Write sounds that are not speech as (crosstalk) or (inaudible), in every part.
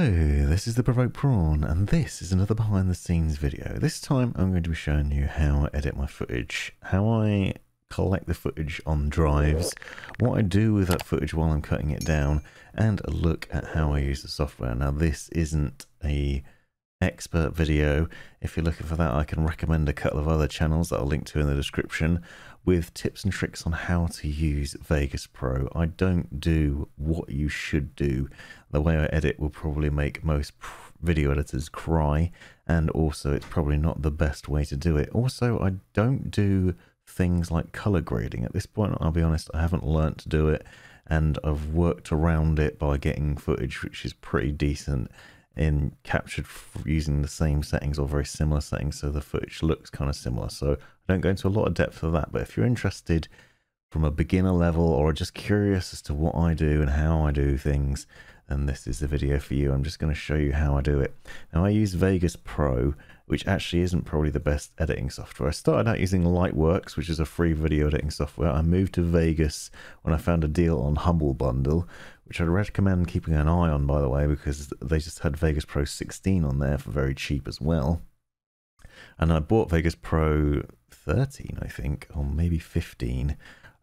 This is the Provoked Prawn, and this is another behind the scenes video. This time I'm going to be showing you how I edit my footage, how I collect the footage on drives, what I do with that footage while I'm cutting it down, and a look at how I use the software. Now this isn't a expert video. If you're looking for that, I can recommend a couple of other channels that I'll link to in the description with tips and tricks on how to use Vegas Pro. I don't do what you should do. The way I edit will probably make most video editors cry, and also it's probably not the best way to do it. Also, I don't do things like color grading. At this point, I'll be honest, I haven't learnt to do it, and I've worked around it by getting footage which is pretty decent in captured using the same settings or very similar settings so the footage looks kind of similar so I don't go into a lot of depth for that but if you're interested from a beginner level or just curious as to what I do and how I do things then this is the video for you I'm just going to show you how I do it now I use Vegas Pro which actually isn't probably the best editing software. I started out using Lightworks, which is a free video editing software. I moved to Vegas when I found a deal on Humble Bundle, which I'd recommend keeping an eye on, by the way, because they just had Vegas Pro 16 on there for very cheap as well. And I bought Vegas Pro 13, I think, or maybe 15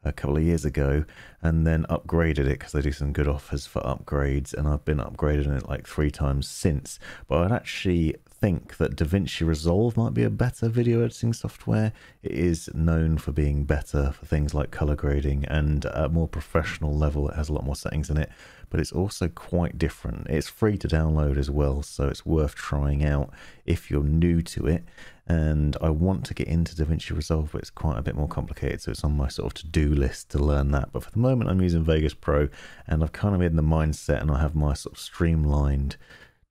a couple of years ago and then upgraded it because they do some good offers for upgrades and I've been upgrading it like three times since but I'd actually think that DaVinci Resolve might be a better video editing software. It is known for being better for things like color grading and at a more professional level. It has a lot more settings in it, but it's also quite different. It's free to download as well, so it's worth trying out if you're new to it. And I want to get into DaVinci Resolve, but it's quite a bit more complicated, so it's on my sort of to-do list to learn that. But for the moment, I'm using Vegas Pro, and I've kind of made the mindset, and I have my sort of streamlined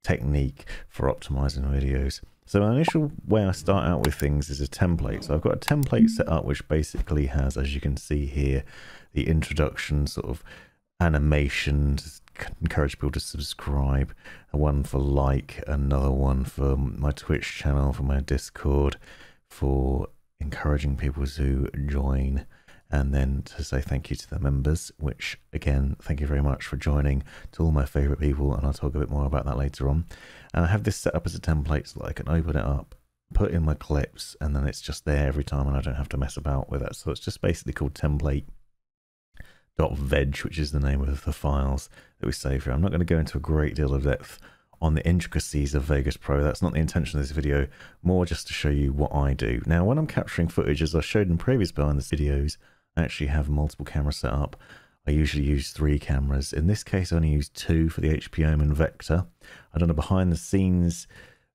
technique for optimizing videos. So my initial way I start out with things is a template. So I've got a template set up which basically has, as you can see here, the introduction sort of animation to encourage people to subscribe, one for like, another one for my Twitch channel, for my Discord, for encouraging people to join and then to say thank you to the members, which again, thank you very much for joining to all my favorite people, and I'll talk a bit more about that later on. And I have this set up as a template so that I can open it up, put in my clips, and then it's just there every time, and I don't have to mess about with it. So it's just basically called template .veg, which is the name of the files that we save here. I'm not going to go into a great deal of depth on the intricacies of Vegas Pro. That's not the intention of this video, more just to show you what I do. Now, when I'm capturing footage, as I showed in previous behind the videos, I actually have multiple cameras set up. I usually use three cameras. In this case, I only use two for the HP Omen Vector. I've done a behind the scenes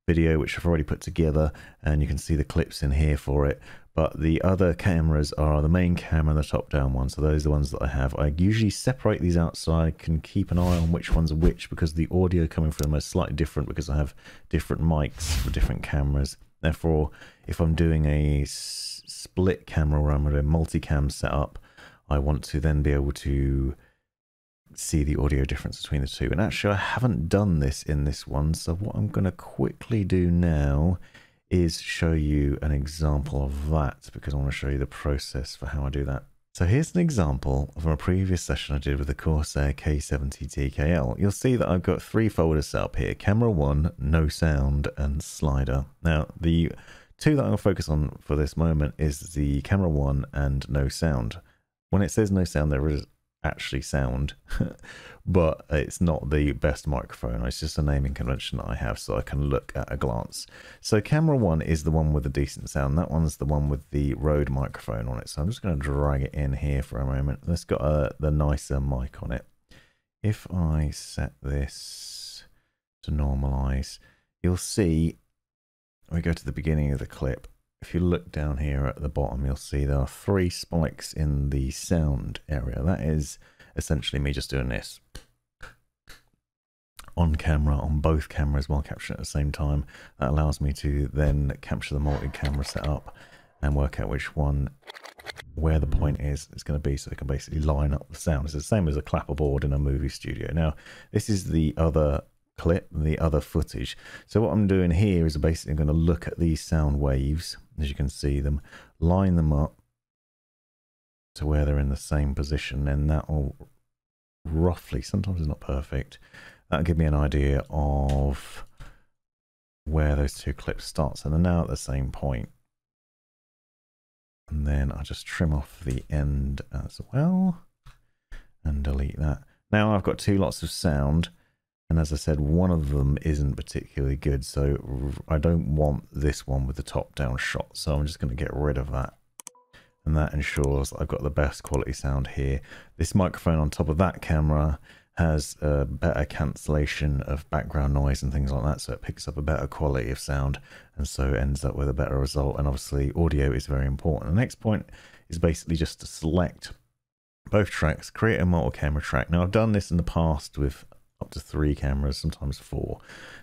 video, which I've already put together, and you can see the clips in here for it. But the other cameras are the main camera and the top down one. So those are the ones that I have. I usually separate these out so I can keep an eye on which ones which because the audio coming from them is slightly different because I have different mics for different cameras. Therefore, if I'm doing a split camera where I'm going to multicam setup, I want to then be able to see the audio difference between the two. And actually, I haven't done this in this one. So what I'm going to quickly do now is show you an example of that because I want to show you the process for how I do that. So here's an example from a previous session I did with the Corsair K70 TKL. You'll see that I've got three folders set up here, camera one, no sound, and slider. Now, the two that to focus on for this moment is the camera one and no sound. When it says no sound, there is actually sound, (laughs) but it's not the best microphone. It's just a naming convention that I have so I can look at a glance. So camera one is the one with a decent sound. That one's the one with the Rode microphone on it. So I'm just going to drag it in here for a moment. Let's got a, uh, the nicer mic on it. If I set this to normalize, you'll see we go to the beginning of the clip, if you look down here at the bottom, you'll see there are three spikes in the sound area. That is essentially me just doing this on camera on both cameras while capturing at the same time. That allows me to then capture the multi-camera setup and work out which one, where the point is, is going to be so I can basically line up the sound. It's the same as a clapperboard in a movie studio. Now, this is the other clip the other footage. So what I'm doing here is basically going to look at these sound waves, as you can see them, line them up to where they're in the same position, and that will roughly, sometimes it's not perfect, that'll give me an idea of where those two clips start. So they're now at the same point. And then I'll just trim off the end as well and delete that. Now I've got two lots of sound and as I said, one of them isn't particularly good, so I don't want this one with the top-down shot, so I'm just going to get rid of that. And that ensures I've got the best quality sound here. This microphone on top of that camera has a better cancellation of background noise and things like that, so it picks up a better quality of sound, and so ends up with a better result. And obviously, audio is very important. The next point is basically just to select both tracks, create a multi-camera track. Now, I've done this in the past with up to three cameras, sometimes four.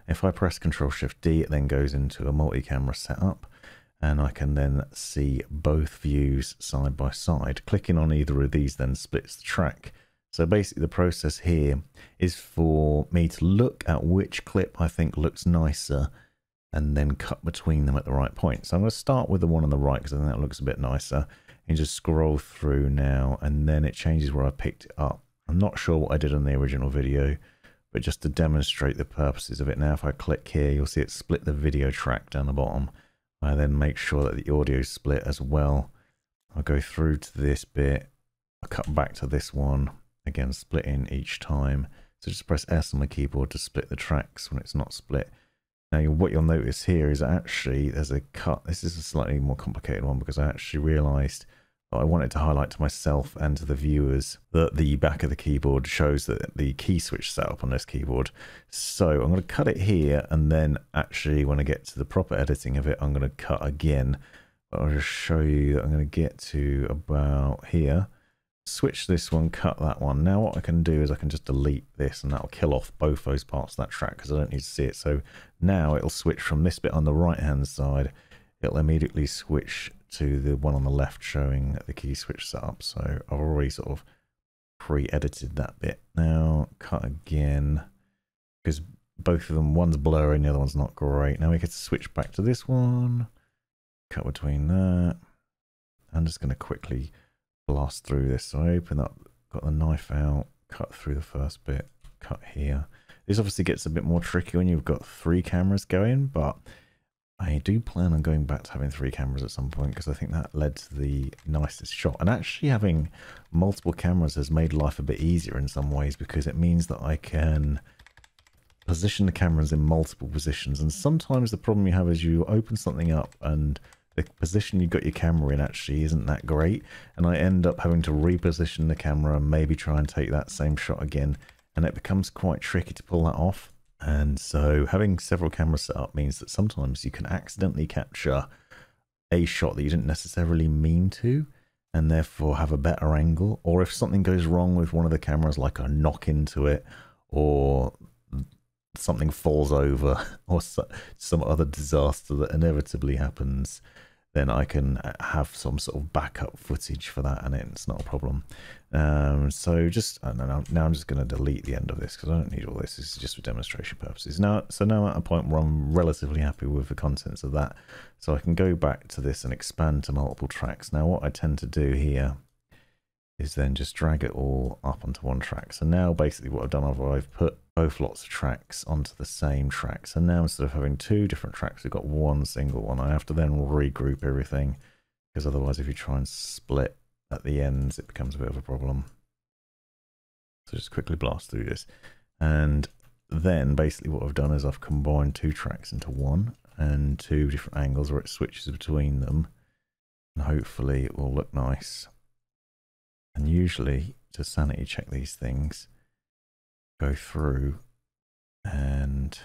If I press Control Shift D, it then goes into a multi-camera setup and I can then see both views side by side. Clicking on either of these then splits the track. So basically the process here is for me to look at which clip I think looks nicer and then cut between them at the right point. So I'm going to start with the one on the right because I think that looks a bit nicer and just scroll through now and then it changes where I picked it up. I'm not sure what I did in the original video but just to demonstrate the purposes of it now if I click here you'll see it split the video track down the bottom. I then make sure that the audio is split as well. I'll go through to this bit. I'll cut back to this one. Again splitting each time. So just press S on the keyboard to split the tracks when it's not split. Now what you'll notice here is actually there's a cut. This is a slightly more complicated one because I actually realized I wanted to highlight to myself and to the viewers that the back of the keyboard shows that the key switch setup on this keyboard. So I'm going to cut it here and then actually when I get to the proper editing of it, I'm going to cut again. But I'll just show you that I'm going to get to about here. Switch this one, cut that one. Now what I can do is I can just delete this and that'll kill off both those parts of that track because I don't need to see it. So now it'll switch from this bit on the right hand side. It'll immediately switch to the one on the left showing the key switch setup. So I've already sort of pre-edited that bit. Now cut again because both of them, one's blurry and the other one's not great. Now we to switch back to this one. Cut between that. I'm just going to quickly blast through this. So I open up, got the knife out, cut through the first bit, cut here. This obviously gets a bit more tricky when you've got three cameras going, but I do plan on going back to having three cameras at some point because I think that led to the nicest shot. And actually having multiple cameras has made life a bit easier in some ways because it means that I can position the cameras in multiple positions. And sometimes the problem you have is you open something up and the position you got your camera in actually isn't that great. And I end up having to reposition the camera and maybe try and take that same shot again. And it becomes quite tricky to pull that off. And so having several cameras set up means that sometimes you can accidentally capture a shot that you didn't necessarily mean to and therefore have a better angle. Or if something goes wrong with one of the cameras, like a knock into it or something falls over (laughs) or some other disaster that inevitably happens, then I can uh, have some sort of backup footage for that and it's not a problem. Um, so just, I don't know, now I'm just going to delete the end of this because I don't need all this. This is just for demonstration purposes. Now, so now I'm at a point where I'm relatively happy with the contents of that. So I can go back to this and expand to multiple tracks. Now what I tend to do here is then just drag it all up onto one track. So now basically what I've done, I've put both lots of tracks onto the same track. So now instead of having two different tracks, we've got one single one. I have to then regroup everything because otherwise if you try and split at the ends, it becomes a bit of a problem. So just quickly blast through this. And then basically what I've done is I've combined two tracks into one and two different angles where it switches between them. And hopefully it will look nice. And usually to sanity check these things, go through and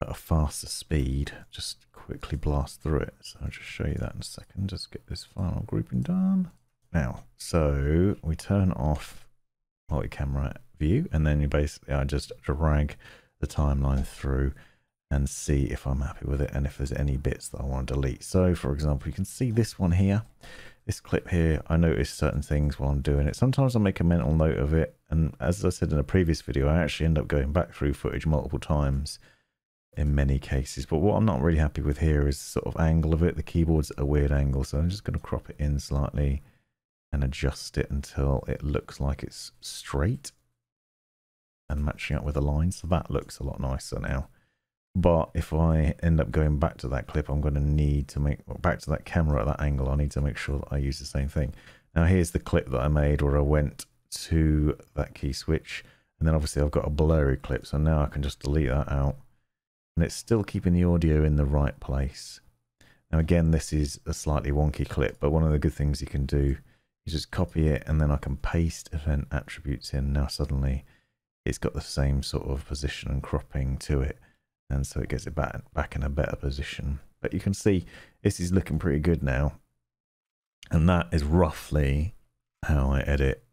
at a faster speed, just quickly blast through it. So I'll just show you that in a second. Just get this final grouping done. Now, so we turn off multi-camera view and then you basically, I just drag the timeline through and see if I'm happy with it and if there's any bits that I want to delete. So for example, you can see this one here this clip here, I notice certain things while I'm doing it. Sometimes I make a mental note of it. And as I said in a previous video, I actually end up going back through footage multiple times in many cases. But what I'm not really happy with here is sort of angle of it. The keyboard's at a weird angle. So I'm just going to crop it in slightly and adjust it until it looks like it's straight. and matching up with the lines. So that looks a lot nicer now. But if I end up going back to that clip, I'm going to need to make back to that camera at that angle. I need to make sure that I use the same thing. Now here's the clip that I made where I went to that key switch and then obviously I've got a blurry clip. So now I can just delete that out and it's still keeping the audio in the right place. Now again, this is a slightly wonky clip, but one of the good things you can do is just copy it and then I can paste event attributes in. Now suddenly it's got the same sort of position and cropping to it. And so it gets it back, back in a better position. But you can see this is looking pretty good now. And that is roughly how I edit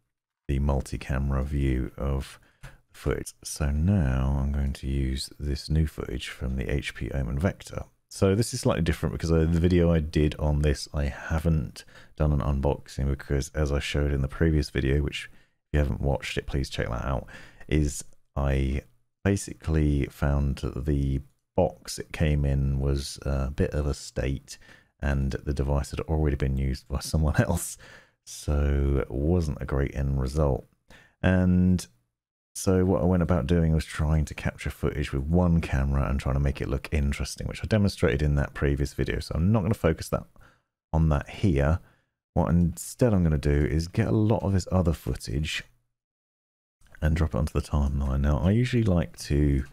the multi-camera view of the footage. So now I'm going to use this new footage from the HP Omen Vector. So this is slightly different because the video I did on this, I haven't done an unboxing because as I showed in the previous video, which if you haven't watched it, please check that out, is I basically found the box it came in was a bit of a state and the device had already been used by someone (laughs) else. So it wasn't a great end result. And so what I went about doing was trying to capture footage with one camera and trying to make it look interesting, which I demonstrated in that previous video. So I'm not going to focus that on that here. What instead I'm going to do is get a lot of this other footage and drop it onto the timeline. Now I usually like to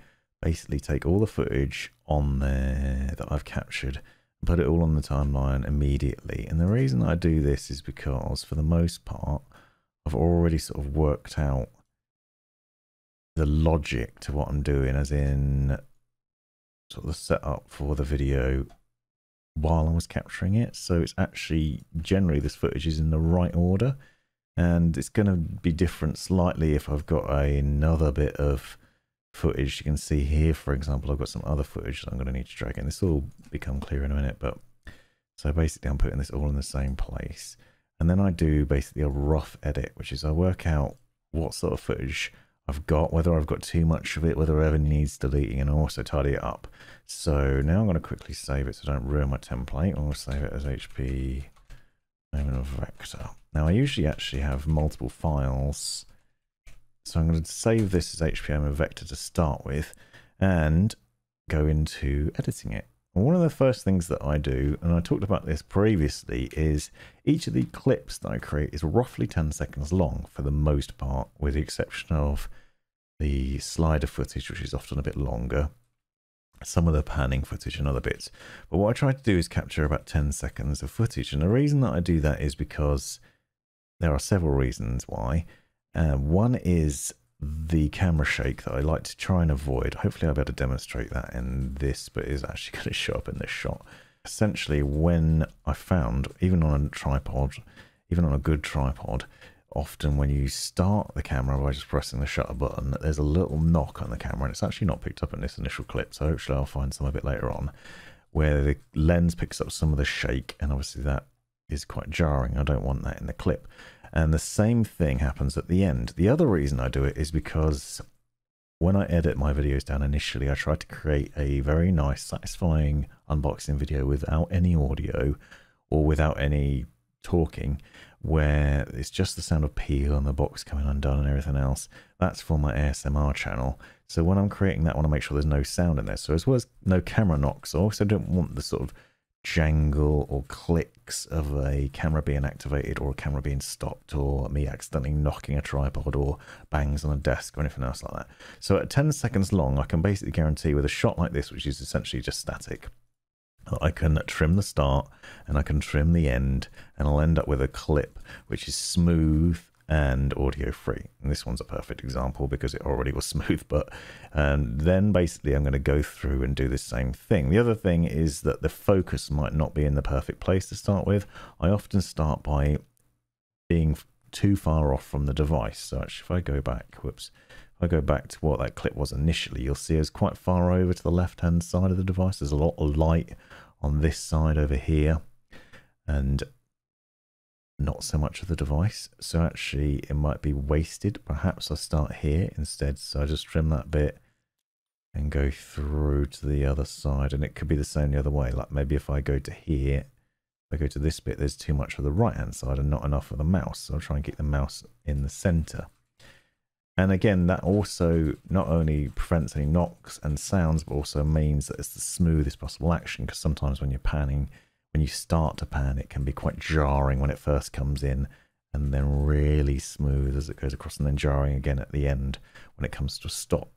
basically take all the footage on there that I've captured and put it all on the timeline immediately. And the reason I do this is because for the most part, I've already sort of worked out the logic to what I'm doing, as in sort of the setup for the video while I was capturing it. So it's actually generally this footage is in the right order, and it's going to be different slightly if I've got another bit of footage. You can see here, for example, I've got some other footage that I'm going to need to drag in. This will become clear in a minute, but so basically I'm putting this all in the same place. And then I do basically a rough edit, which is I work out what sort of footage I've got, whether I've got too much of it, whether it ever needs deleting, and also tidy it up. So now I'm going to quickly save it so I don't ruin my template. I'm going to save it as HP vector. Now I usually actually have multiple files. So I'm going to save this as HP Omen vector to start with and go into editing it. one of the first things that I do, and I talked about this previously, is each of the clips that I create is roughly 10 seconds long for the most part, with the exception of the slider footage, which is often a bit longer, some of the panning footage and other bits. But what I try to do is capture about 10 seconds of footage. And the reason that I do that is because there are several reasons why. Uh, one is the camera shake that I like to try and avoid. Hopefully I'll be able to demonstrate that in this, but is actually (laughs) going to show up in this shot. Essentially, when I found, even on a tripod, even on a good tripod, often when you start the camera by just pressing the shutter button, there's a little knock on the camera, and it's actually not picked up in this initial clip, so hopefully I'll find some of it later on, where the lens picks up some of the shake, and obviously that is quite jarring. I don't want that in the clip. And the same thing happens at the end. The other reason I do it is because when I edit my videos down initially, I try to create a very nice, satisfying unboxing video without any audio or without any talking where it's just the sound of peel and the box coming undone and everything else. That's for my ASMR channel. So when I'm creating that, I want to make sure there's no sound in there. So as well as no camera knocks, I also don't want the sort of jangle or clicks of a camera being activated or a camera being stopped or me accidentally knocking a tripod or bangs on a desk or anything else like that. So at 10 seconds long, I can basically guarantee with a shot like this, which is essentially just static, I can trim the start and I can trim the end and I'll end up with a clip which is smooth and audio free. And this one's a perfect example because it already was (laughs) smooth, but um, then basically I'm going to go through and do the same thing. The other thing is that the focus might not be in the perfect place to start with. I often start by being too far off from the device. So actually if I go back, whoops, if I go back to what that clip was initially, you'll see it's quite far over to the left-hand side of the device. There's a lot of light on this side over here and not so much of the device. So actually it might be wasted. Perhaps I start here instead. So I just trim that bit and go through to the other side. And it could be the same the other way. Like maybe if I go to here, if I go to this bit, there's too much of the right hand side and not enough of the mouse. So I'll try and get the mouse in the center. And again, that also not only prevents any knocks and sounds, but also means that it's the smoothest possible action. Because sometimes when you're panning, when you start to pan, it can be quite jarring when it first comes in, and then really smooth as it goes across, and then jarring again at the end when it comes to a stop.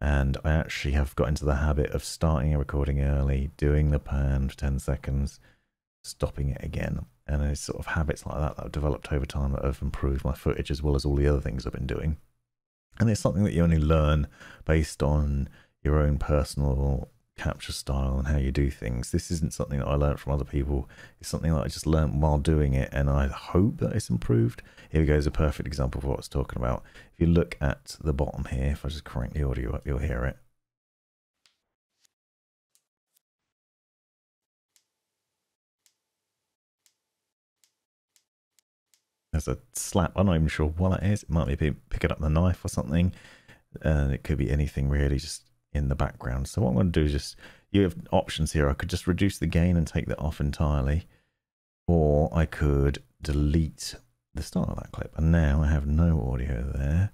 And I actually have got into the habit of starting a recording early, doing the pan for 10 seconds, stopping it again. And it's sort of habits like that that I've developed over time that have improved my footage as well as all the other things I've been doing. And it's something that you only learn based on your own personal capture style and how you do things. This isn't something that I learned from other people. It's something that I just learned while doing it, and I hope that it's improved. Here we go is a perfect example of what I was talking about. If you look at the bottom here, if I just crank the audio up, you'll hear it. There's a slap. I'm not even sure what that is. It might be picking up the knife or something. And it could be anything really just in the background. So what I'm going to do is just, you have options here. I could just reduce the gain and take that off entirely. Or I could delete the start of that clip. And now I have no audio there,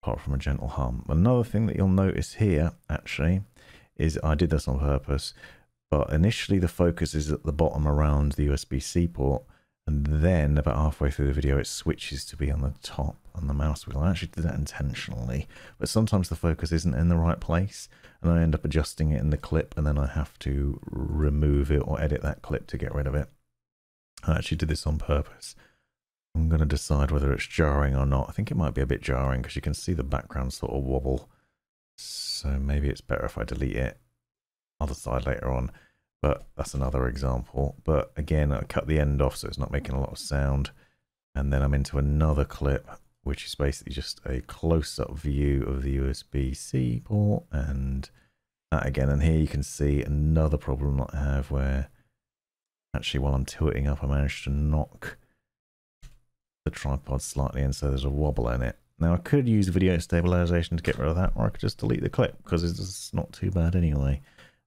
apart from a gentle hum. Another thing that you'll notice here, actually, is I did this on purpose. But initially the focus is at the bottom around the USB-C port and then about halfway through the video it switches to be on the top on the mouse wheel. I actually did that intentionally, but sometimes the focus isn't in the right place and I end up adjusting it in the clip and then I have to remove it or edit that clip to get rid of it. I actually did this on purpose. I'm going to decide whether it's jarring or not. I think it might be a bit jarring because you can see the background sort of wobble. So maybe it's better if I delete it. I'll decide later on but that's another example. But again, I cut the end off so it's not making a lot of sound. And then I'm into another clip, which is basically just a close-up view of the USB-C port and that again. And here you can see another problem that I have where actually while I'm tilting up, I managed to knock the tripod slightly and so there's a wobble in it. Now I could use video stabilization to get rid of that or I could just delete the clip because it's not too bad anyway.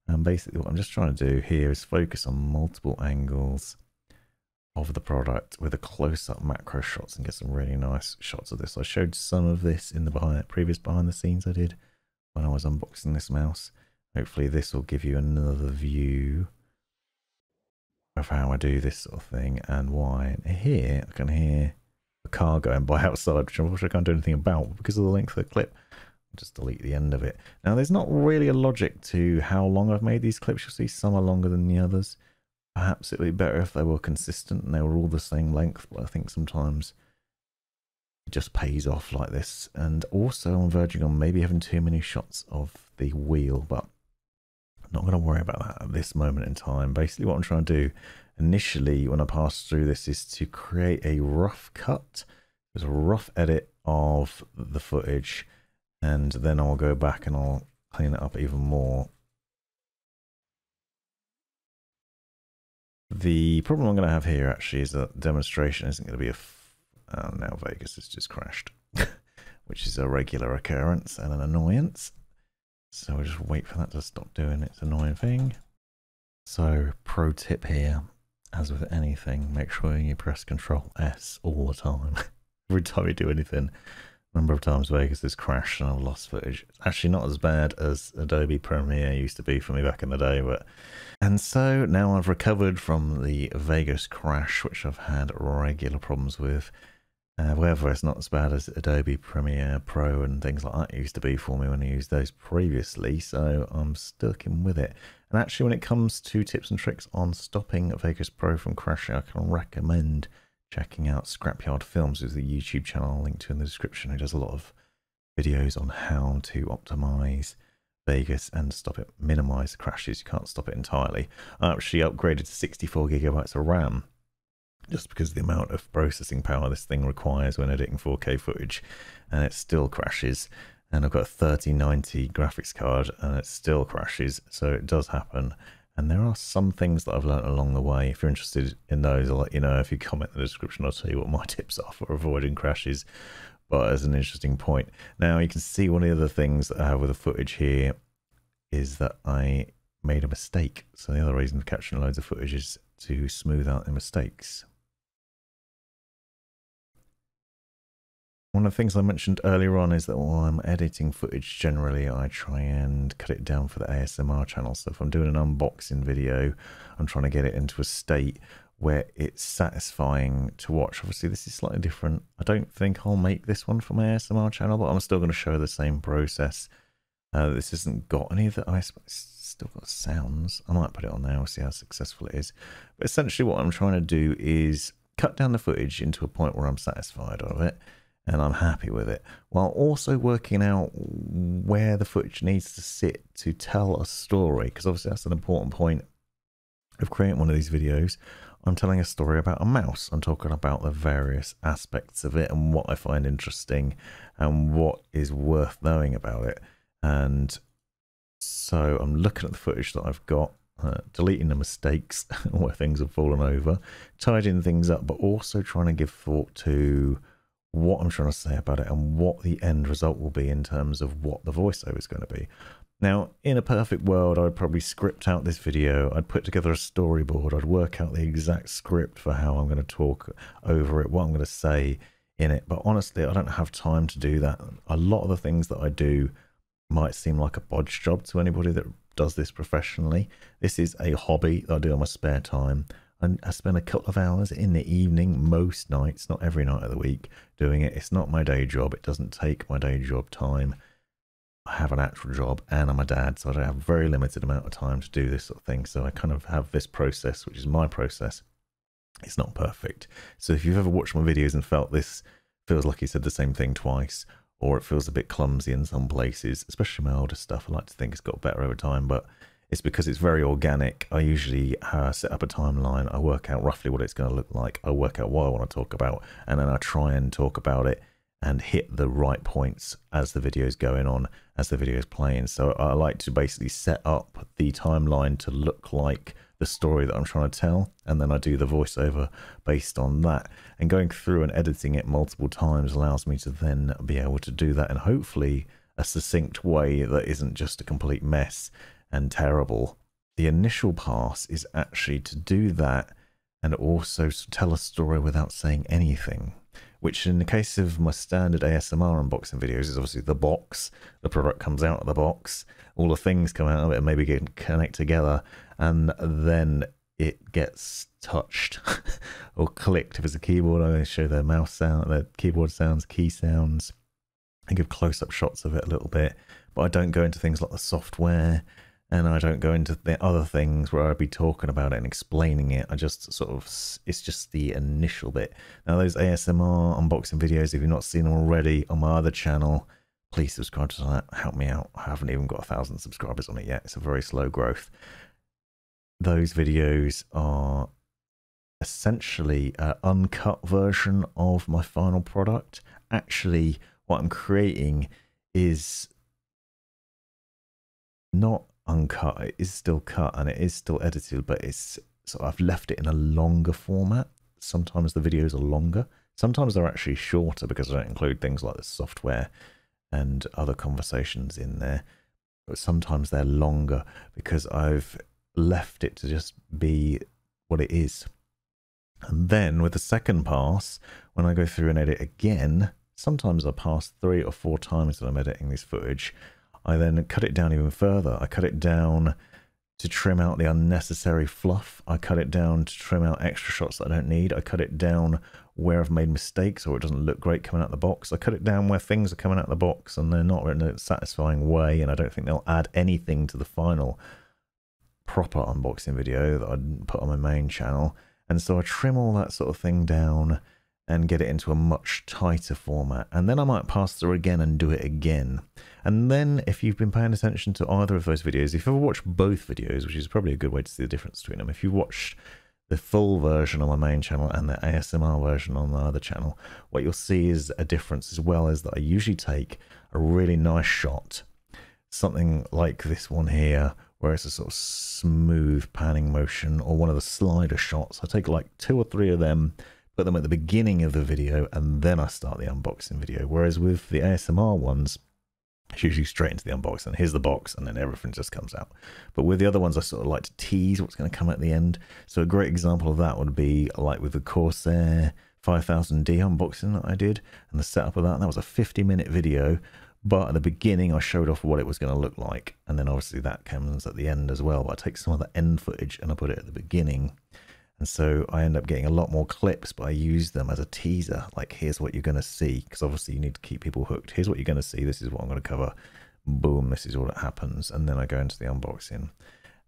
And basically what I'm just trying to do here is focus on multiple angles of the product with a close-up macro shots and get some really nice shots of this. I showed some of this in the behind, previous behind the scenes I did when I was unboxing this mouse. Hopefully this will give you another view of how I do this sort of thing and why. And here I can hear a car going by (laughs) outside, which unfortunately I can't do anything about because of the length of the clip just delete the end of it. Now, there's not really a logic to how long I've made these clips. You'll see some are longer than the others. Perhaps it would be better if they were consistent and they were all the same length, but I think sometimes it just pays off like this. And also, I'm verging on maybe having too many shots of the wheel, but I'm not going to worry about that at this moment in time. Basically, what I'm trying to do initially when I pass through this is to create a rough cut. There's a rough edit of the footage and then I'll go back and I'll clean it up even more. The problem I'm going to have here actually is that demonstration isn't going to be a. Oh, now Vegas has just crashed, (laughs) which is a regular occurrence and an annoyance. So we'll just wait for that to stop doing its annoying thing. So, pro tip here, as with anything, make sure you press Control S all the time. (laughs) Every time you do anything, number of times Vegas has crashed and I've lost footage. Actually not as bad as Adobe Premiere used to be for me back in the day, but and so now I've recovered from the Vegas crash, which I've had regular problems with. Uh, however, it's not as bad as Adobe Premiere Pro and things like that used to be for me when I used those previously, so I'm sticking with it. And actually, when it comes to tips and tricks on stopping Vegas Pro from crashing, I can recommend checking out Scrapyard Films, is the YouTube channel I'll link to in the description. He does a lot of videos on how to optimize Vegas and stop it, minimize crashes. You can't stop it entirely. I actually upgraded to 64 gigabytes of RAM just because of the amount of processing power this thing requires when editing 4K footage, and it still crashes. And I've got a 3090 graphics card, and it still crashes, so it does happen. And there are some things that I've learned along the way. If you're interested in those, I'll let you know. If you comment in the description, I'll tell you what my (laughs) tips are for avoiding crashes. But as an interesting point. Now, you can see one of the other things that I have with the footage here is that I made a mistake. So the other reason for capturing loads of footage is to smooth out the mistakes. One of the things I mentioned earlier on is that while I'm editing footage generally, I try and cut it down for the ASMR channel. So if I'm doing an unboxing video, I'm trying to get it into a state where it's satisfying to watch. Obviously, this is slightly different. I don't think I'll make this one for my ASMR channel, but I'm still going to show the same process. Uh, this hasn't got any of the ice, still got sounds. I might put it on there, we'll see how successful it is. But essentially what I'm trying to do is cut down the footage into a point where I'm satisfied of it and I'm happy with it, while also working out where the footage needs to sit to tell a story, because obviously that's an important point of creating one of these videos. I'm telling a story about a mouse. I'm talking about the various aspects of it and what I find interesting and what is worth knowing about it. And so I'm looking at the footage that I've got, uh, deleting the mistakes (laughs) where things have fallen over, tidying things up, but also trying to give thought to what I'm trying to say about it and what the end result will be in terms of what the voiceover is going to be. Now, in a perfect world, I'd probably script out this video, I'd put together a storyboard, I'd work out the exact script for how I'm going to talk over it, what I'm going to say in it. But honestly, I don't have time to do that. A lot of the things that I do might seem like a bodge job to anybody that does this professionally. This is a hobby that I do on my spare time. And I spend a couple of hours in the evening, most nights, not every night of the week, doing it. It's not my day job. It doesn't take my day job time. I have an actual job and I'm a dad, so I have a very limited amount of time to do this sort of thing. So I kind of have this process, which is my process. It's not perfect. So if you've ever watched my videos and felt this feels like you said the same thing twice, or it feels a bit clumsy in some places, especially my older stuff. I like to think it's got better over time, but it's because it's very organic. I usually uh, set up a timeline. I work out roughly what it's going to look like. I work out what I want to talk about, and then I try and talk about it and hit the right points as the video is going on, as the video is playing. So I like to basically set up the timeline to look like the story that I'm trying to tell, and then I do the voiceover based on that. And going through and editing it multiple times allows me to then be able to do that in hopefully a succinct way that isn't just a complete mess and terrible. The initial pass is actually to do that and also tell a story without saying anything which in the case of my standard ASMR unboxing videos is obviously the box. The product comes out of the box, all the things come out of it and maybe get connect together, and then it gets touched (laughs) or clicked. If it's a keyboard, I show the mouse sound, the keyboard sounds, key sounds, and give close-up shots of it a little bit. But I don't go into things like the software and I don't go into the other things where I'd be talking about it and explaining it. I just sort of, it's just the initial bit. Now, those ASMR unboxing videos, if you've not seen them already on my other channel, please subscribe to that. Help me out. I haven't even got a thousand subscribers on it yet. It's a very slow growth. Those videos are essentially an uncut version of my final product. Actually, what I'm creating is not uncut. It is still cut and it is still edited, but it's so I've left it in a longer format. Sometimes the videos are longer. Sometimes they're actually shorter because I don't include things like the software and other conversations in there. But sometimes they're longer because I've left it to just be what it is. And then with the second pass, when I go through and edit again, sometimes I pass three or four times that I'm editing this footage I then cut it down even further. I cut it down to trim out the unnecessary fluff. I cut it down to trim out extra shots that I don't need. I cut it down where I've made mistakes or it doesn't look great coming out of the box. I cut it down where things are coming out of the box and they're not in a satisfying way and I don't think they'll add anything to the final proper unboxing video that I'd put on my main channel. And so I trim all that sort of thing down and get it into a much tighter format. And then I might pass through again and do it again. And then if you've been paying attention to either of those videos, if you've ever watched both videos, which is probably a good way to see the difference between them, if you've watched the full version on my main channel and the ASMR version on the other channel, what you'll see is a difference as well as that I usually take a really nice shot, something like this one here, where it's a sort of smooth panning motion, or one of the slider shots. I take like two or three of them put them at the beginning of the video, and then I start the unboxing video. Whereas with the ASMR ones, it's usually straight into the unboxing. Here's the box, and then everything just comes out. But with the other ones, I sort of like to tease what's going to come at the end. So a great example of that would be like with the Corsair 5000D unboxing that I did and the setup of that. That was a 50 minute video, but at the beginning I showed off what it was going to look like. And then obviously that comes at the end as well. But I take some of the end footage and I put it at the beginning. And so I end up getting a lot more clips, but I use them as a teaser. Like, here's what you're going to see. Because obviously you need to keep people hooked. Here's what you're going to see. This is what I'm going to cover. Boom, this is all that happens. And then I go into the unboxing.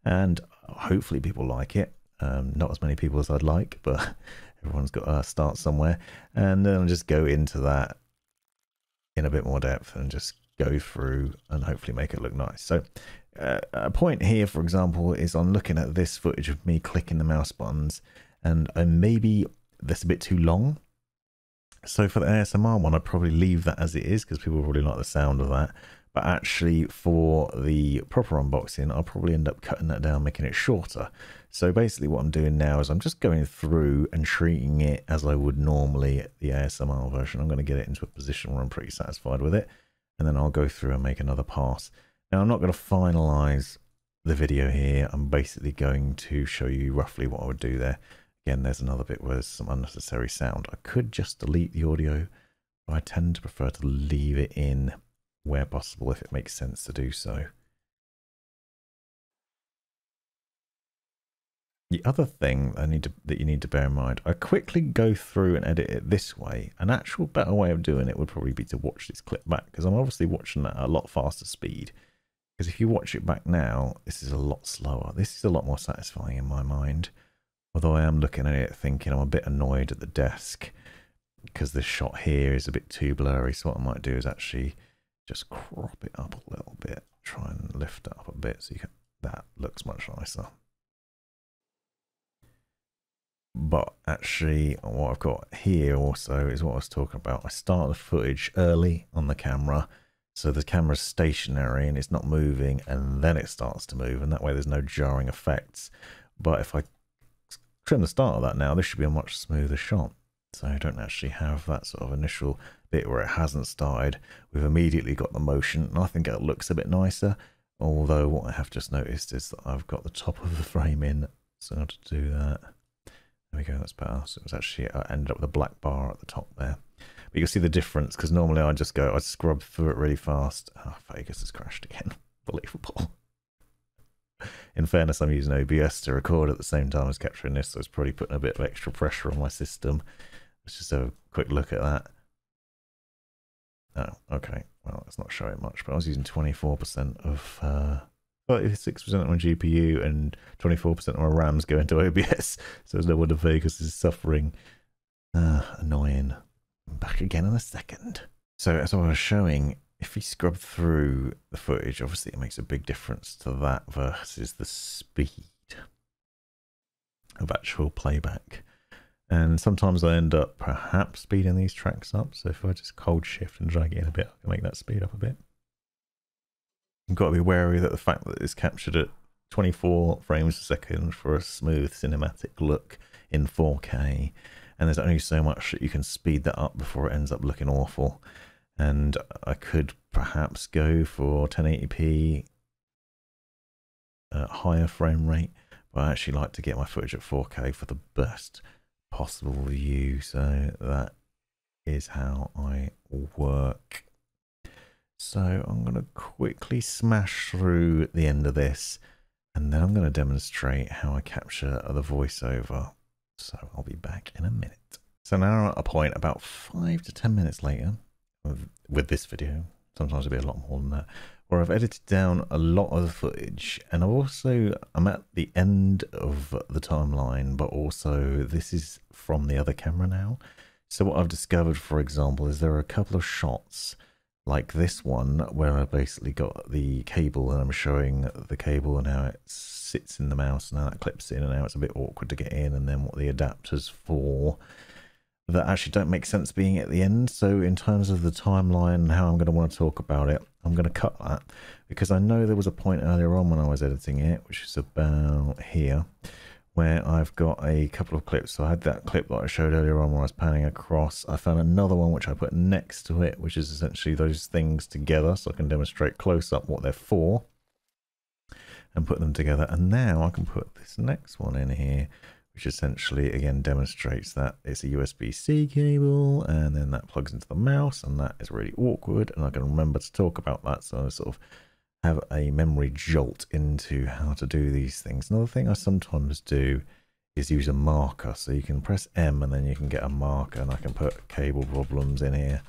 And hopefully people like it. Um, not as many people as I'd like, but (laughs) everyone's got to start somewhere. And then I'll just go into that in a bit more depth and just go through and hopefully make it look nice. So uh, a point here, for example, is on looking at this footage of me clicking the mouse buttons and, and maybe that's a bit too long. So for the ASMR one, I'd probably leave that as it is because people really like the sound of that. But actually for the proper unboxing, I'll probably end up cutting that down, making it shorter. So basically what I'm doing now is I'm just going through and treating it as I would normally the ASMR version. I'm going to get it into a position where I'm pretty satisfied with it. And then I'll go through and make another pass. Now I'm not going to finalize the video here. I'm basically going to show you roughly what I would do there. Again, there's another bit where there's some unnecessary sound. I could just delete the audio, but I tend to prefer to leave it in where possible if it makes sense to do so. The other thing I need to, that you need to bear in mind, I quickly go through and edit it this way. An actual better way of doing it would probably be to watch this clip back because I'm obviously watching at a lot faster speed. Because if you watch it back now, this is a lot slower. This is a lot more satisfying in my mind. Although I am looking at it thinking I'm a bit annoyed at the desk because this shot here is a bit too blurry. So what I might do is actually just crop it up a little bit. Try and lift it up a bit so you can, that looks much nicer but actually what I've got here also is what I was talking about. I start the footage early on the camera so the camera's stationary and it's not moving and then it starts to move and that way there's no jarring effects. But if I trim the start of that now, this should be a much smoother shot. So I don't actually have that sort of initial bit where it hasn't started. We've immediately got the motion and I think it looks a bit nicer. Although what I have just noticed is that I've got the top of the frame in. So how to do that. There we go, that's better. So it was actually, I ended up with a black bar at the top there. But you can see the difference, because normally I just go, I scrub through it really fast. Oh, Vegas has crashed again. (laughs) Believable. In fairness, I'm using OBS to record at the same time as capturing this, so it's probably putting a bit of extra pressure on my system. Let's just have a quick look at that. Oh, okay. Well, it's not showing much, but I was using 24% of uh, 36% on GPU and 24% of my RAMs go into OBS. (laughs) So there's no wonder Vegas is suffering. Uh, annoying. Back again in a second. So as I was showing, if you scrub through the footage, obviously it makes a big difference to that versus the speed of actual playback. And sometimes I end up perhaps speeding these tracks up. So if I just cold shift and drag it in a bit, I can make that speed up a bit. You've got to be wary that the fact that it's captured at 24 frames a second for a smooth cinematic look in 4K, and there's only so much that you can speed that up before it ends up looking awful. And I could perhaps go for 1080p uh, higher frame rate, but I actually like to get my footage at 4K for the best possible view. So that is how I work. So I'm going to quickly smash through the end of this and then I'm going to demonstrate how I capture the voiceover. So I'll be back in a minute. So now I'm at a point about five to 10 minutes later with, this video, sometimes it'll be a lot more than that, where I've edited down a lot of the footage and I've also, I'm at the end of the timeline, but also this is from the other camera now. So what I've discovered, for example, is there are a couple of shots like this one where I basically got the cable and I'm showing the cable and how it sits in the mouse and how that clips in and now it's a bit awkward to get in and then what the adapters for that actually don't make sense being at the end. So in terms of the timeline and how I'm going to want to talk about it, I'm going to cut that because I know there was a point earlier on when I was editing it, which is about here, where I've got a couple of clips. So I had that clip that I showed earlier on when I was panning across. I found another one which I put next to it, which is essentially those things together so I can demonstrate close up what they're for and put them together. And now I can put this next one in here, which essentially again demonstrates that it's a USB-C cable and then that plugs into the mouse and that is really awkward and I can remember to talk about that so I sort of have a memory jolt into how to do these things. Another thing I sometimes do is use a marker so you can press M and then you can get a marker and I can put cable problems in here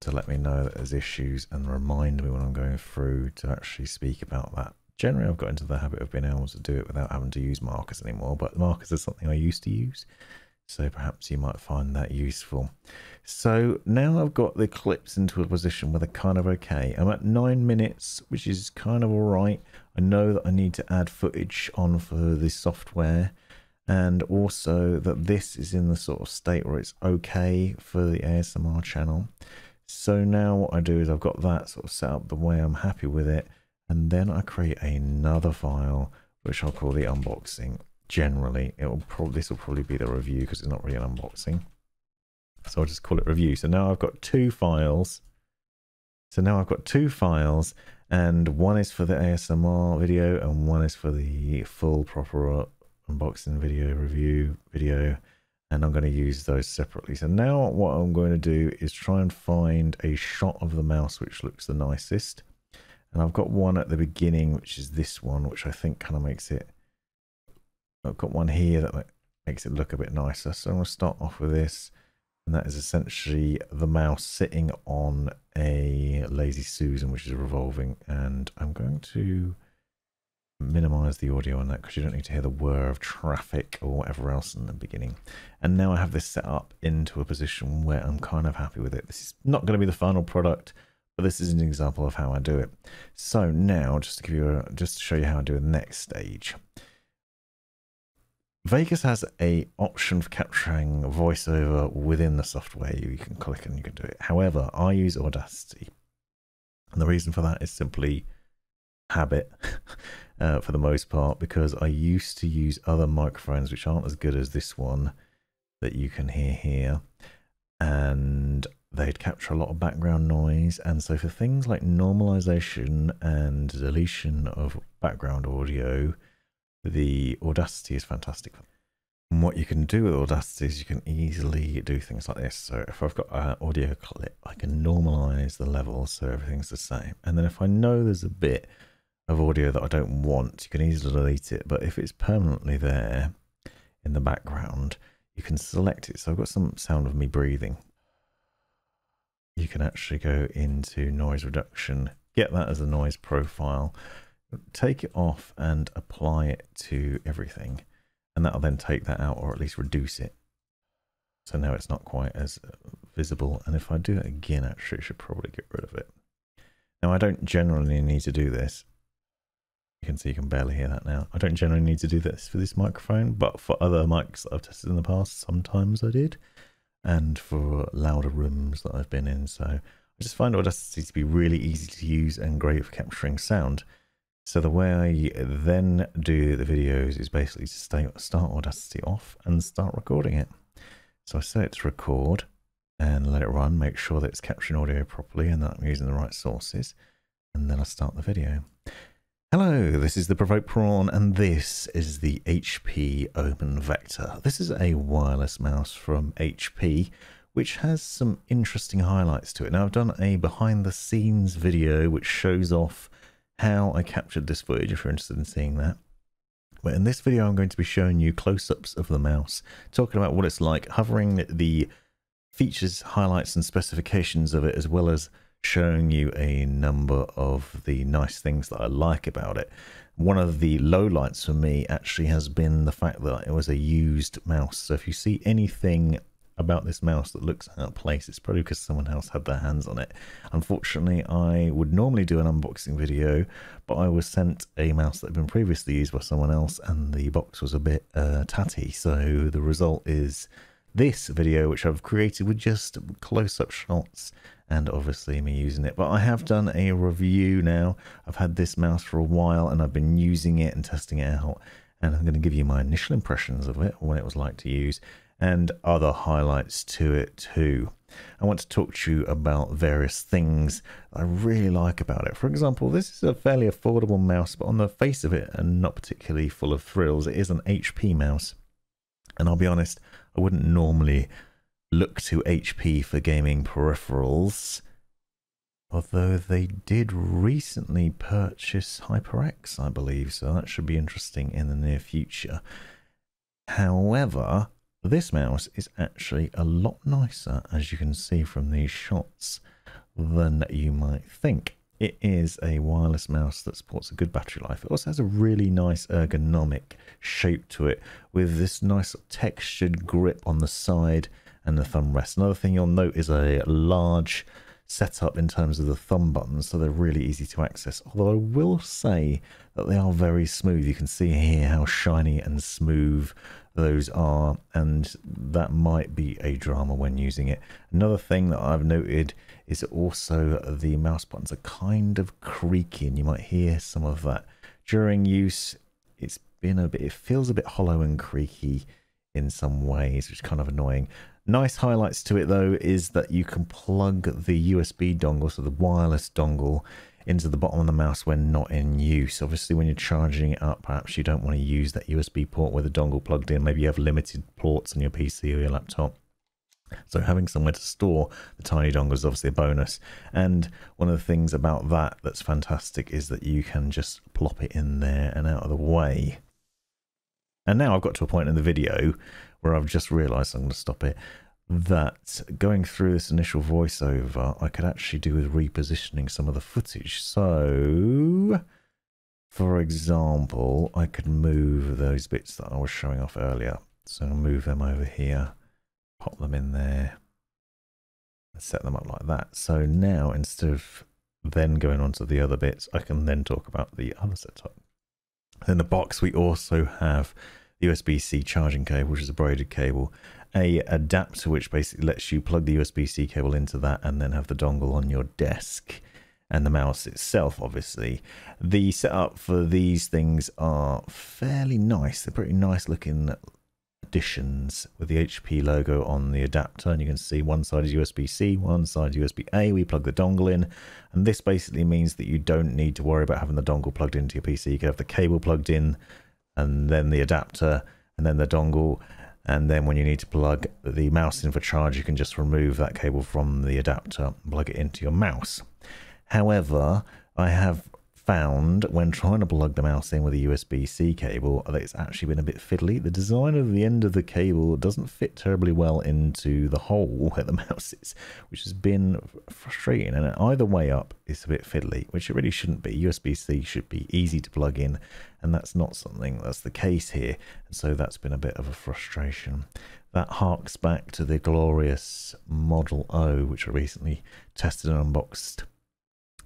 to let me know that there's issues and remind me when I'm going through to actually speak about that generally I've got into the habit of being able to do it without having to use markers anymore, but markers are something I used to use. So perhaps you might find that useful. So now I've got the clips into a position where they're kind of okay. I'm at nine minutes, which is kind of all right. I know that I need to add footage on for the software and also that this is in the sort of state where it's okay for the ASMR channel. So now what I do is I've got that sort of set up the way I'm happy with it and then I create another file which I'll call the unboxing. Generally, it will probably this will probably be the review because it's not really an unboxing. So I'll just call it review. So now I've got two files. So now I've got two files, and one is for the ASMR video, and one is for the full proper uh, unboxing video review video. And I'm going to use those separately. So now what I'm going to do is try and find a shot of the mouse which looks the nicest. And I've got one at the beginning, which is this one, which I think kind of makes it... I've got one here that makes it look a bit nicer. So I'm going to start off with this. And that is essentially the mouse sitting on a Lazy Susan, which is revolving. And I'm going to minimize the audio on that because you don't need to hear the whir of traffic or whatever else in the beginning. And now I have this set up into a position where I'm kind of happy with it. This is not going to be the final product but this is an example of how I do it. So now, just to give you a, just to show you how I do the next stage. Vegas has a option for capturing voiceover within the software. You can click and you can do it. However, I use Audacity. And the reason for that is simply habit (laughs) uh, for the most part because I used to use other microphones which aren't as good as this one that you can hear here. And they'd capture a lot of background noise. And so for things like normalization and deletion of background audio, the Audacity is fantastic. And what you can do with Audacity is you can easily do things like this. So if I've got an audio clip, I can normalize the level so everything's the same. And then if I know there's a bit of audio that I don't want, you can easily delete it. But if it's permanently there in the background, you can select it. So I've got some sound of me breathing you can actually go into noise reduction, get that as a noise profile, take it off and apply it to everything. And that'll then take that out or at least reduce it. So now it's not quite as uh, visible. And if I do it again, actually, it should probably get rid of it. Now, I don't generally need to do this. You can see you can barely hear that now. I don't generally need to do this for this microphone, but for other mics that I've tested in the past, sometimes I did and for louder rooms that I've been in. So I just find Audacity to be really easy to use and great for capturing sound. So the way I then do the videos is basically to stay, start Audacity off and start recording it. So I set it to record and let it run, make sure that it's capturing audio properly and that I'm using the right sources. And then I start the video. Hello, this is the Provoked Prawn, and this is the HP Omen Vector. This is a wireless mouse from HP, which has some interesting highlights to it. Now, I've done a behind-the-scenes video which shows off how I captured this footage, if you're interested in seeing that. But in this video, I'm going to be showing you close-ups of the mouse, talking about what it's like, hovering the features, highlights, and specifications of it, as well as showing you a number of the nice things that I like about it. One of the lowlights for me actually has been the fact that it was a used mouse. So if you see anything about this mouse that looks out of place, it's probably because someone else had their hands on it. Unfortunately, I would normally do an unboxing video, but I was sent a mouse that had been previously used by someone else and the box was a bit uh, tatty. So the result is this video, which I've created with just close-up shots and obviously me using it. But I have done a review now. I've had this mouse for a while and I've been using it and testing it out. And I'm going to give you my initial impressions of it, what it was like to use, and other highlights to it too. I want to talk to you about various things I really like about it. For example, this is a fairly affordable mouse, but on the face of it, and not particularly full of thrills, it is an HP mouse. And I'll be honest, I wouldn't normally look to HP for gaming peripherals, although they did recently purchase HyperX, I believe, so that should be interesting in the near future. However, this mouse is actually a lot nicer, as you can see from these shots, than you might think. It is a wireless mouse that supports a good battery life. It also has a really nice ergonomic shape to it with this nice textured grip on the side and the thumb rest. Another thing you'll note is a large setup in terms of the thumb buttons, so they're really easy to access. Although I will say that they are very smooth. You can see here how shiny and smooth those are, and that might be a drama when using it. Another thing that I've noted is also the mouse buttons are kind of creaky, and you might hear some of that during use. It's been a bit, it feels a bit hollow and creaky in some ways, which is kind of annoying. Nice highlights to it though is that you can plug the USB dongle, so the wireless dongle, into the bottom of the mouse when not in use. Obviously, when you're charging it up, perhaps you don't want to use that USB port with the dongle plugged in. Maybe you have limited ports on your PC or your laptop. So having somewhere to store the tiny dongle is obviously a bonus. And one of the things about that that's fantastic is that you can just plop it in there and out of the way. And now I've got to a point in the video where I've just realized I'm going to stop it that going through this initial voiceover I could actually do with repositioning some of the footage. So, for example, I could move those bits that I was showing off earlier. So I'll move them over here, pop them in there, and set them up like that. So now instead of then going on to the other bits, I can then talk about the other setup. In the box, we also have USB-C charging cable, which is a braided cable, a adapter which basically lets you plug the USB-C cable into that and then have the dongle on your desk and the mouse itself obviously. The setup for these things are fairly nice. They're pretty nice looking additions with the HP logo on the adapter and you can see one side is USB-C one side USB-A we plug the dongle in and this basically means that you don't need to worry about having the dongle plugged into your PC you can have the cable plugged in and then the adapter and then the dongle and then when you need to plug the mouse in for charge you can just remove that cable from the adapter and plug it into your mouse. However i have found when trying to plug the mouse in with a USB-C cable that it's actually been a bit fiddly. The design of the end of the cable doesn't fit terribly well into the hole where the (laughs) mouse is, which has been frustrating. And either way up, it's a bit fiddly, which it really shouldn't be. USB-C should be easy to plug in, and that's not something that's the case here. And so that's been a bit of a frustration. That harks back to the glorious Model O, which I recently tested and unboxed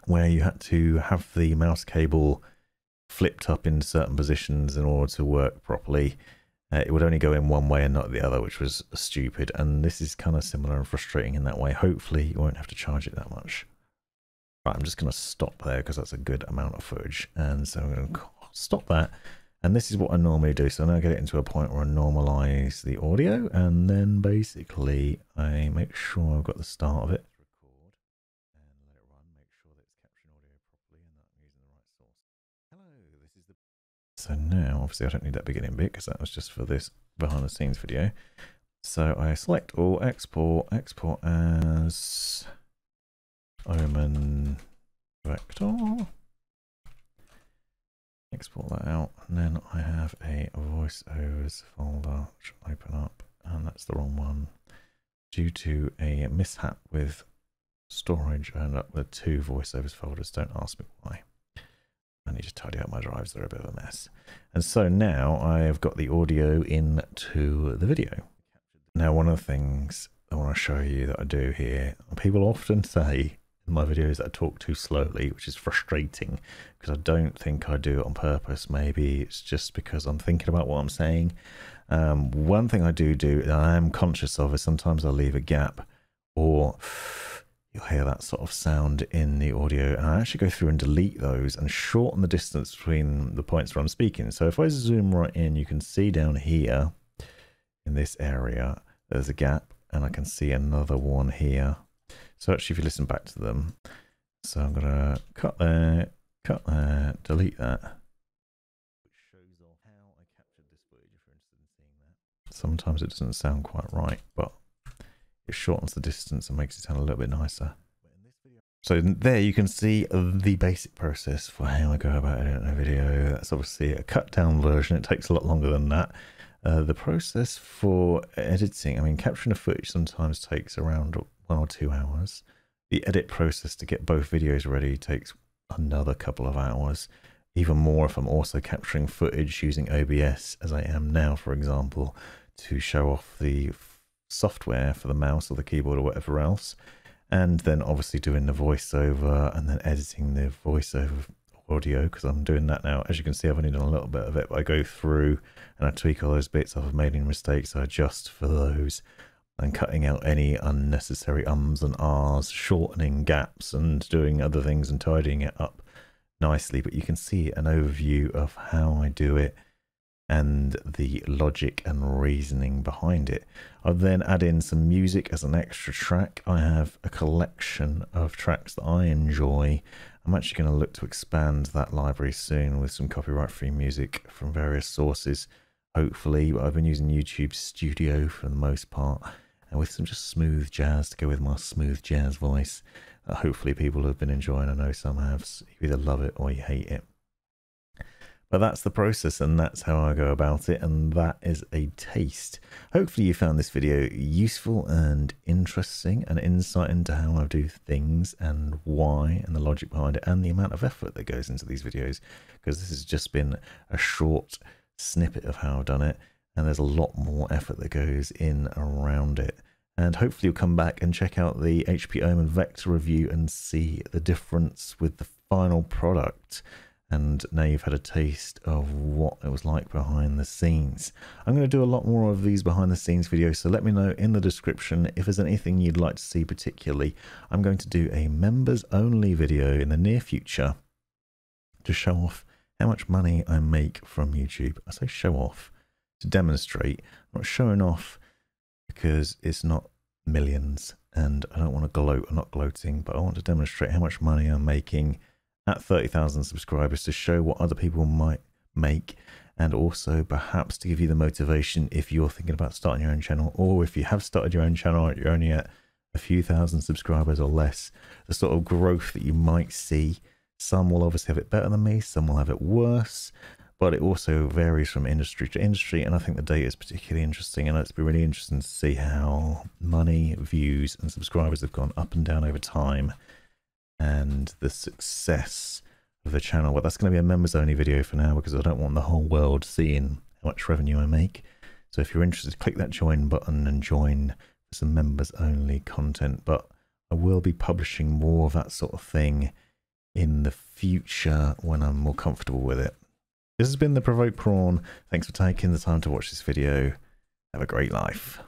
where you had to have the mouse cable flipped up in certain positions in order to work properly. Uh, it would only go in one way and not the other, which was stupid. And this is kind of similar and frustrating in that way. Hopefully, you won't have to charge it that much. Right, I'm just going to stop there because that's a good amount of footage. And so I'm going to stop that. And this is what I normally do. So now I get it into a point where I normalize the audio. And then basically, I make sure I've got the start of it So now, obviously I don't need that beginning bit because that was just for this behind the scenes video. So I select all, export, export as Omen Vector. Export that out, and then I have a voiceovers folder which I open up, and that's the wrong one. Due to a mishap with storage, I end up with two voiceovers folders. Don't ask me why. I need to tidy up my drives, they're a bit of a mess. And so now I've got the audio into the video. Now, one of the things I want to show you that I do here, people often say in my videos that I talk too slowly, which is frustrating because I don't think I do it on purpose. Maybe it's just because I'm thinking about what I'm saying. Um, one thing I do do, that I am conscious of, is sometimes I leave a gap or you'll hear that sort of sound in the audio. And I actually go through and delete those and shorten the distance between the points where I'm speaking. So if I zoom right in, you can see down here in this area, there's a gap and I can see another one here. So actually, if you listen back to them, so I'm to cut there, cut there, delete that. Sometimes it doesn't sound quite right, but it shortens the distance and makes it sound a little bit nicer. So there you can see the basic process for how I go about editing a video. That's obviously a cut down version. It takes a lot longer than that. Uh, the process for editing, I mean, capturing a footage sometimes takes around one or two hours. The edit process to get both videos ready takes another couple of hours. Even more if I'm also capturing footage using OBS, as I am now, for example, to show off the software for the mouse or the keyboard or whatever else. And then obviously doing the voiceover and then editing the voiceover audio because I'm doing that now. As you can see, I've only done a little bit of it, but I go through and I tweak all those bits. I've made any mistakes, I adjust for those and cutting out any unnecessary ums and ahs, shortening gaps and doing other things and tidying it up nicely. But you can see an overview of how I do it and the logic and reasoning behind it. I then add in some music as an extra track. I have a collection of tracks that I enjoy. I'm actually going to look to expand that library soon with some copyright free music from various sources. Hopefully, But I've been using YouTube Studio for the most part and with some just smooth jazz to go with my smooth jazz voice. Hopefully, people have been enjoying. I know some have. You either love it or you hate it. But that's the process and that's how I go about it and that is a taste. Hopefully you found this video useful and interesting and insight into how I do things and why and the logic behind it and the amount of effort that goes into these videos because this has just been a short snippet of how I've done it and there's a lot more effort that goes in around it. And hopefully you'll come back and check out the HP Omen Vector review and see the difference with the final product and now you've had a taste of what it was like behind the scenes. I'm going to do a lot more of these behind the scenes videos, so let me know in the description if there's anything you'd like to see particularly. I'm going to do a members only video in the near future to show off how much money I make from YouTube. I say show off to demonstrate, I'm not showing off because it's not millions and I don't want to gloat, I'm not gloating, but I want to demonstrate how much money I'm making at 30,000 subscribers to show what other people might make and also perhaps to give you the motivation if you're thinking about starting your own channel or if you have started your own channel you're only at a few thousand subscribers or less the sort of growth that you might see. Some will obviously have it better than me some will have it worse but it also varies from industry to industry and i think the data is particularly interesting and it's been really interesting to see how money views and subscribers have gone up and down over time and the success of the channel. Well, that's going to be a members only video for now because I don't want the whole world seeing how much revenue I make. So if you're interested, click that join button and join for some members only content. But I will be publishing more of that sort of thing in the future when I'm more comfortable with it. This has been the Provoked Prawn. Thanks for taking the time to watch this video. Have a great life.